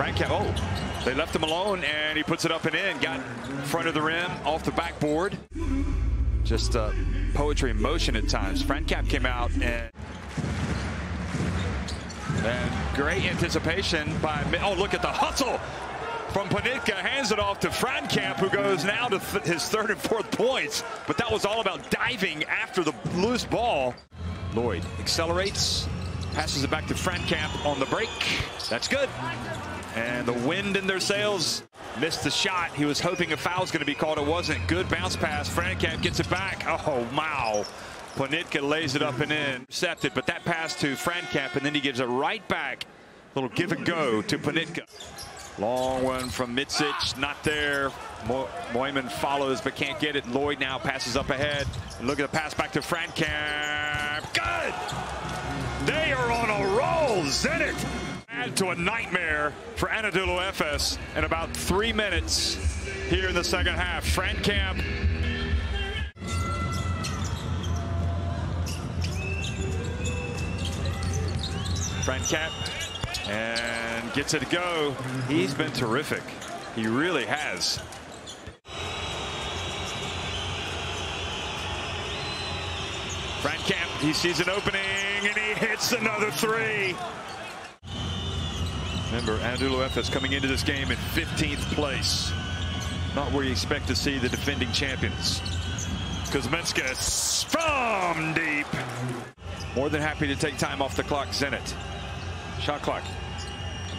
Frank oh, they left him alone, and he puts it up and in. Got in front of the rim, off the backboard. Just uh, poetry in motion at times. Frankamp came out and and great anticipation by, oh, look at the hustle from Ponitka. Hands it off to Frankamp, who goes now to th his third and fourth points. But that was all about diving after the loose ball. Lloyd accelerates, passes it back to Frankamp on the break. That's good. And the wind in their sails missed the shot. He was hoping a foul was going to be called. It wasn't. Good bounce pass. Frankamp gets it back. Oh, wow. Ponitka lays it up and in. Intercepted, but that pass to Frankamp, and then he gives it right back. Little give and go to Ponitka. Long one from Micic, not there. Mo Moerman follows but can't get it. Lloyd now passes up ahead. Look at the pass back to Frankamp. Good! They are on a roll. Zenit add to a nightmare for Anadolu Efes in about three minutes here in the second half. Frankamp Frankamp and gets it to go. He's been terrific. He really has. Frankamp, he sees an opening and he hits another three. Remember, Anadolu Efes coming into this game in 15th place. Not where you expect to see the defending champions. Kuzminskas from deep. More than happy to take time off the clock, Zenit. Shot clock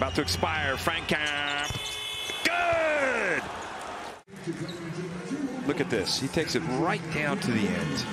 about to expire. Frankamp. Good! Look at this. He takes it right down to the end.